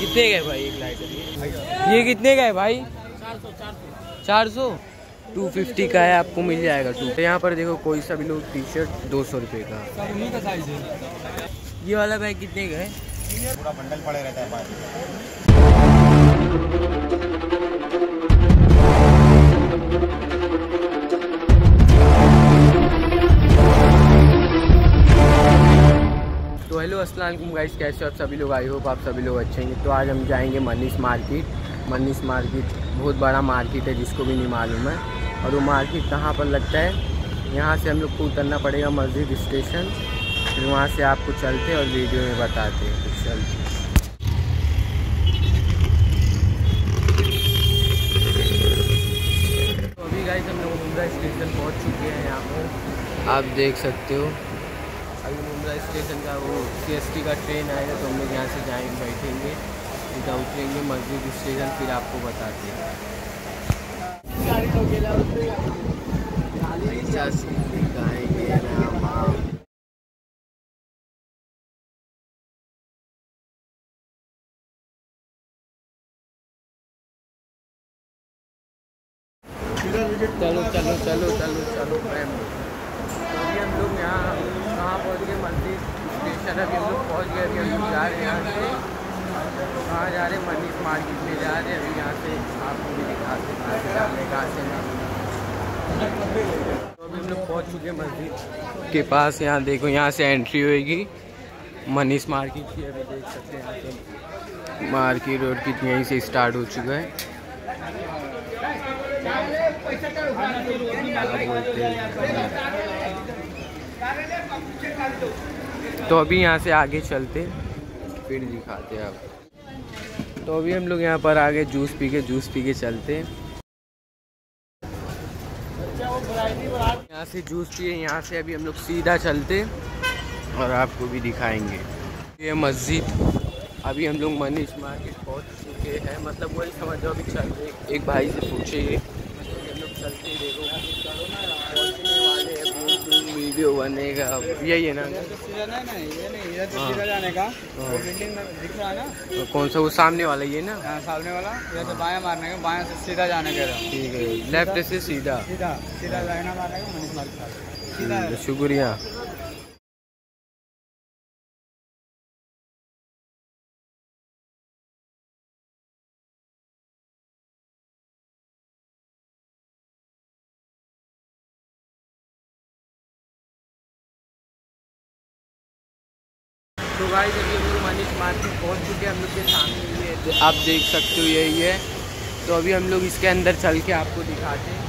कितने का है भाई एक लाइटर ये? ये कितने का है भाई? चार सौ टू फिफ्टी का है आपको मिल जाएगा टू तो यहाँ पर देखो कोई सा भी लोग टी शर्ट दो सौ रुपये का। है? ये वाला बैग कितने का है? पूरा बंडल पड़े रहता है हेलो गाइस कैसे हो आप सभी लोग? आई होप आप सभी लोग अच्छे हैं तो आज हम जाएँगे मनीष मार्केट। मनीष मार्केट बहुत बड़ा मार्केट है, जिसको भी नहीं मालूम है। और वो मार्केट कहाँ पर लगता है? यहाँ से हम लोग को उतरना पड़ेगा मस्जिद स्टेशन। फिर वहाँ से आपको चलते और वीडियो में बताते हैं। तो चलते तो अभी गाइस हम लोग स्टेशन पहुँच चुके हैं यहाँ पर। आप देख सकते हो। मुंद्रा स्टेशन का वो सी का ट्रेन आएगा तो हम लोग यहाँ से जाएँगे, बैठेंगे सीधा उतरेंगे, मस्जिद स्टेशन फिर आपको बताते हैं। चलो चलो चलो। अभी हम लोग पहुँच गए अभी हम लोग जा रहे हैं यहाँ से। कहाँ जा रहे हैं मनीष मार्केट में जा रहे हैं। अभी यहाँ से आपको भी दिखाते हैं कहाँ से जा रहे कहाँ से तो अभी हम लोग पहुँच चुके हैं मस्जिद के पास। यहाँ देखो यहाँ से एंट्री होएगी। मनीष मार्केट की अभी देख सकते हैं यहाँ पे मार्केट रोड की यहीं से स्टार्ट हो चुका है। बोलते हैं। तो अभी यहाँ से आगे चलते फिर दिखाते आप। तो अभी हम लोग यहाँ पर आगे जूस पी के, जूस पी के चलते यहाँ से जूस पिए, यहाँ से अभी हम लोग सीधा चलते और आपको भी दिखाएँगे। ये मस्जिद। अभी हम लोग मनीष मार्केट पहुँच चुके हैं। मतलब वही समझ जाओ अभी चल रहे एक भाई से पूछे हम लोग चलते देखो पहुँचने वाले हैं बहुत दूर वीडियो बनेगा। यही है ना? हाँ। सीधा जाने का हाँ। वो बिल्डिंग में दिख रहा है तो कौन सा? वो सामने वाला ये ना? सामने वाला। तो बाया बायां मारने का बाया से सीधा जाने का ठीक है। लेफ़्ट से सीधा। सीधा सीधा लाइना मारने का मनीष है, शुक्रिया। तो गाइस अभी हम लोग मनीष मार्केट पहुँच चुके हैं हम लोग के सामने ये आप देख सकते हो यही है। तो अभी हम लोग इसके अंदर चल के आपको दिखाते हैं।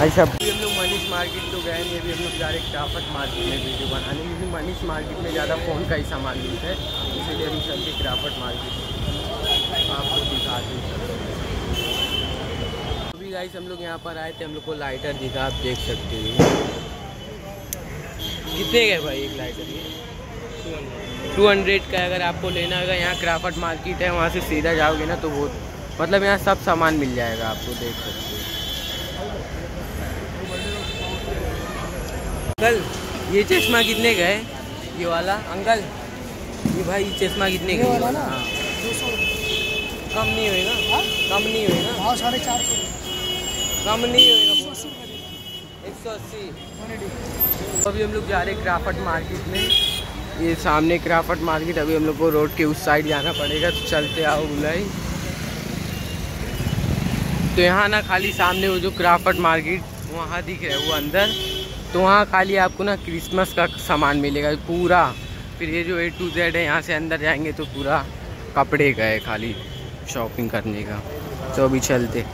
अच्छा अभी हम लोग मनीष मार्केट तो गए नहीं अभी हम लोग जा रहे हैं क्राफट मार्केट में वीडियो बनाने क्योंकि मनीष मार्केट में ज़्यादा फ़ोन का ही सामान मिलता है। इसीलिए अभी चल के क्राफट मार्केट आपको दिखाते हैं। अभी गाइस हम लोग यहाँ पर आए थे हम लोग को लाइटर दिखा आप देख सकते हो। कितने का है भाई एक लाइटर ये? टू हंड्रेड का अगर आपको लेना होगा यहाँ क्राफट मार्केट है वहाँ से सीधा जाओगे ना तो वो मतलब यहाँ सब सामान मिल जाएगा आपको देख सकते हो। अंकल ये चश्मा कितने का है? ये वाला अंकल ये भाई ये चश्मा कितने का है? हाँ। कम नहीं होएगा कम नहीं होएगा। भाव साढ़े चार सौ। कम नहीं होएगा। सौ अस्सी। अभी हम लोग जा रहे हैं क्राफट मार्केट में। ये सामने क्राफट मार्केट, अभी हम लोग को रोड के उस साइड जाना पड़ेगा तो चलते आओ बुलाई। तो यहाँ ना खाली सामने वो जो क्राफट मार्केट, वहाँ दिख रहा है वो अंदर। तो वहाँ खाली आपको ना क्रिसमस का सामान मिलेगा, पूरा। फिर ये जो ए टू जेड है, यहाँ से अंदर जाएँगे तो पूरा कपड़े का है खाली शॉपिंग करने का। तो अभी चलते।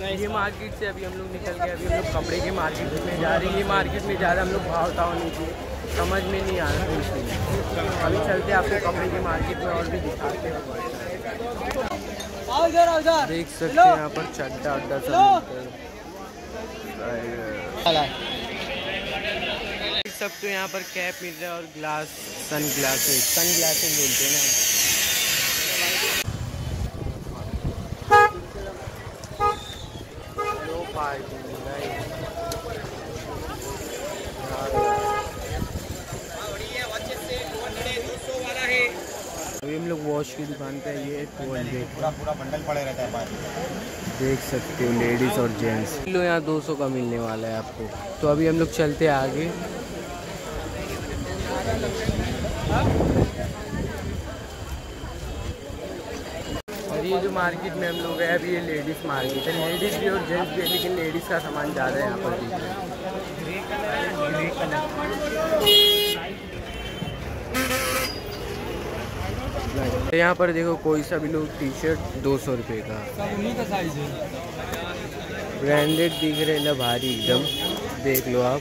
ये मार्केट से अभी हम लोग निकल गए अभी हम लोग कपड़े के मार्केट में जा रहे हैं। ये मार्केट में ज़्यादा हम लोग भाव ताव नहीं किए समझ में नहीं आ रहा इसलिए अभी चलते आपको कपड़े के मार्केट में और भी दिखाते हैं। देख सकते हैं यहाँ पर चड्डा अड्डा सब है। देख सकते हो यहाँ पर कैप मिल रहा है और glass sunglasses sunglasses बोलते हैं ना पार्किंग गाइस अभी हम लोग वॉश की दुकान पे ये टू हंड्रेड पूरा पूरा बंडल पड़े रहता है बाहर। देख सकते हो लेडीज़ और जेंट्स किलो यहाँ 200 का मिलने वाला है आपको। तो अभी हम लोग चलते हैं आगे और ये जो मार्केट में हम लोग हैं अभी ये लेडीज़ मार्केट है। लेडीज़ भी और जेंट्स भी है लेकिन लेडीज़ का सामान ज़्यादा है यहाँ पर है तो यहाँ पर देखो कोई सा भी लोग टी शर्ट दो सौ रुपये का। ब्रांडेड दिख रहे ना भारी एकदम। देख लो आप।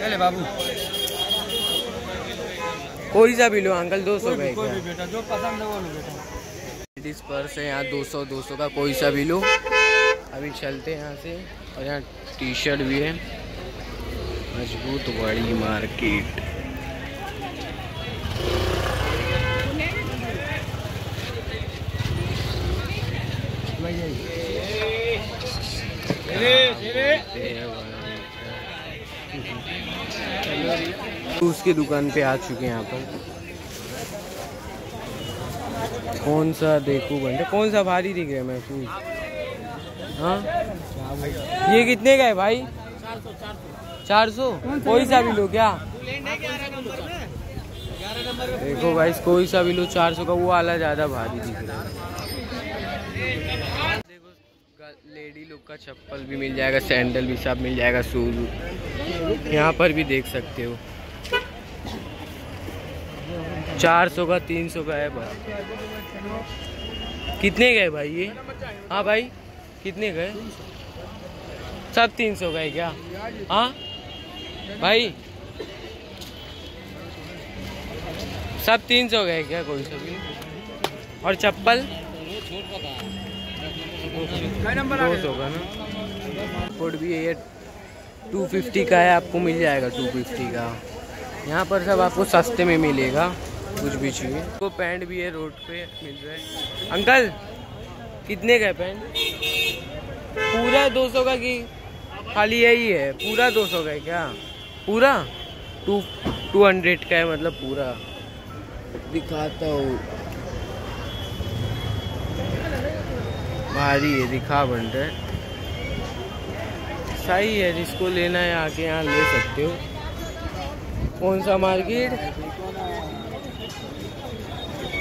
चले बाबू। कोई सा भी लो अंकल दो सौ कोई का भी भी जो पसंद है वो लो बेटा। लेडीज़ पर्स है यहाँ 200 200 का कोई सा भी लो। अभी चलते हैं यहाँ से और यहाँ टी शर्ट भी है। मज़बूत बड़ी मार्केट। उसकी दुकान पे आ चुके हैं यहाँ पर। कौन सा देखो बंटे कौन सा भारी दिख रहा है महफूज हाँ? ये कितने का है भाई? चार सौ। कोई सा भी लो क्या? देखो भाई कोई सा भी लो, चार सौ का वो वाला ज़्यादा भारी दिख रहा है। लेडी लोग का चप्पल भी मिल जाएगा सैंडल भी सब मिल जाएगा शूज़ यहाँ पर भी देख सकते हो। चार सौ का, तीन सौ का है बस। कितने का है भाई ये? हाँ भाई, कितने का है? सब तीन सौ का है क्या? हाँ? भाई, सब तीन सौ का है क्या कोई सा और चप्पल? दो सौ का ना? फ़ूड भी ये। टू फिफ्टी का है, आपको मिल जाएगा टू फिफ्टी का। यहाँ पर सब आपको सस्ते में मिलेगा। कुछ भी चाहिए। वो पैंट भी है रोड पे, मिल रहा है अंकल, कितने का है पैंट? पूरा दो सौ का की खाली यही है पूरा दो सौ का है क्या? पूरा? टू टू हंड्रेड का है मतलब पूरा। दिखाता हूँ। भारी है, दिखा बन रहा है। सही है, जिसको लेना है आके यहाँ ले सकते हो। कौन सा मार्केट?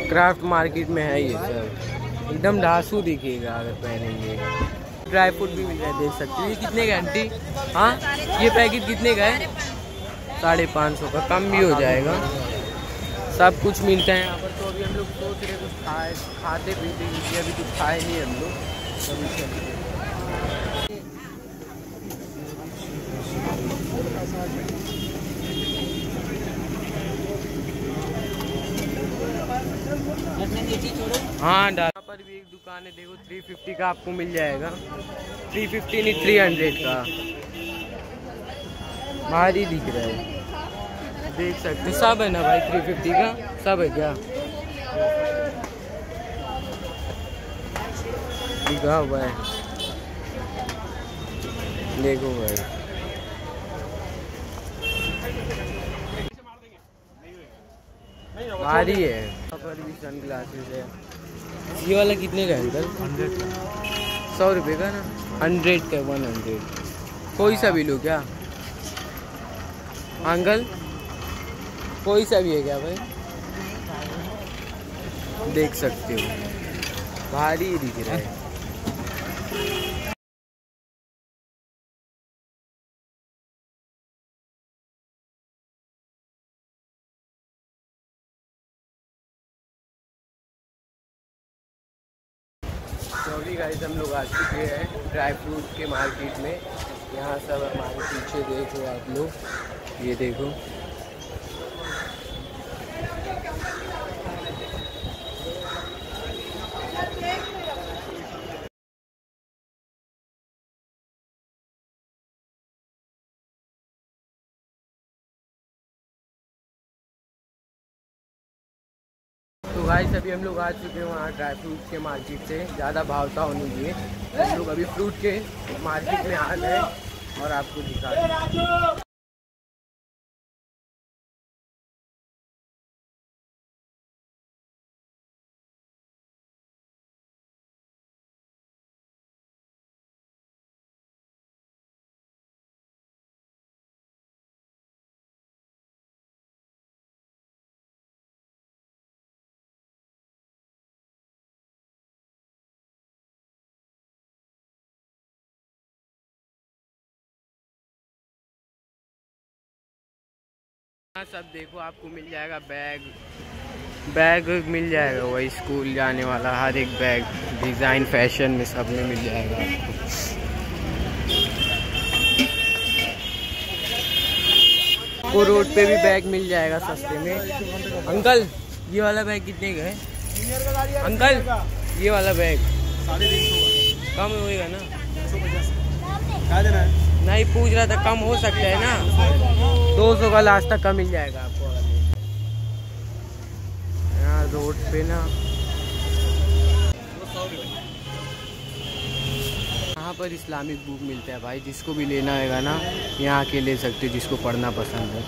क्राफ्ट मार्केट में है ये सब। एकदम ढासू दिखेगा अगर पहनेंगे। ड्राई फ्रूट भी मिल जाए, देख सकते हो। ये कितने का आंटी? हाँ? ये पैकेट कितने का है? साढ़े पाँच सौ का, कम भी हो जाएगा। सब कुछ मिलता है यहाँ पर। तो अभी हम लोग सोच रहे कुछ खाए, खाते पीते अभी कुछ खाए नहीं हम लोग। हाँ डा- यहाँ पर भी एक दुकान है, देखो 350 का आपको मिल जाएगा। 350 नहीं 300 का। भारी दिख रहा है। देख सकते। सब है ना भाई 350 का? सब है क्या? दिखा हुआ है। देखो भाई। भारी है। सन ग्लासेस है। ये वाला कितने का है अंकल? हंड्रेड सौ रुपये का ना? हंड्रेड का वन हंड्रेड। कोई सा भी लो क्या? अंकल? कोई सा भी है क्या भाई? देख सकते हो। भारी दिख रहा है। हम लोग आ चुके हैं ड्राई फ्रूट के मार्केट में। यहाँ सब हमारे पीछे देखो आप लोग। ये देखो तो गाइस अभी हम लोग आ चुके हैं वहाँ ड्राई फ्रूट के मार्केट से, ज़्यादा भावता होने लिए। हम लोग अभी फ्रूट के मार्केट में आ गए और आपको दिखा यहाँ सब देखो आपको मिल जाएगा बैग। बैग मिल जाएगा वही स्कूल जाने वाला हर एक बैग। डिज़ाइन फ़ैशन में सब में मिल जाएगा आपको। वो रोड पे भी बैग मिल जाएगा सस्ते में। अंकल ये वाला बैग कितने का है? अंकल ये वाला बैग। कम होएगा ना? नहीं पूछ रहा था कम हो सकता है ना? दो सौ का लास्ट तक का मिल जाएगा आपको यहाँ रोड पे ना। यहाँ पर इस्लामिक बुक मिलता है भाई, जिसको भी लेना होगा ना, यहाँ आके ले सकते हो, जिसको पढ़ना पसंद है।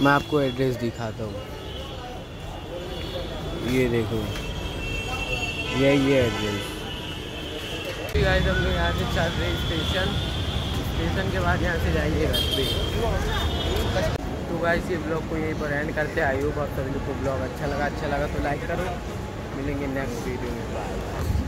मैं आपको एड्रेस दिखाता हूँ। ये देखो। यही है एड्रेस हम लोग यहाँ से चल रहे स्टेशन स्टेशन के बाद यहाँ से जाइए घर पे। गाइस ये ब्लॉग को यहीं पर एंड करते आई होप आप सभी को ब्लॉग अच्छा लगा अच्छा लगा तो लाइक करो। मिलेंगे नेक्स्ट वीडियो में। बाय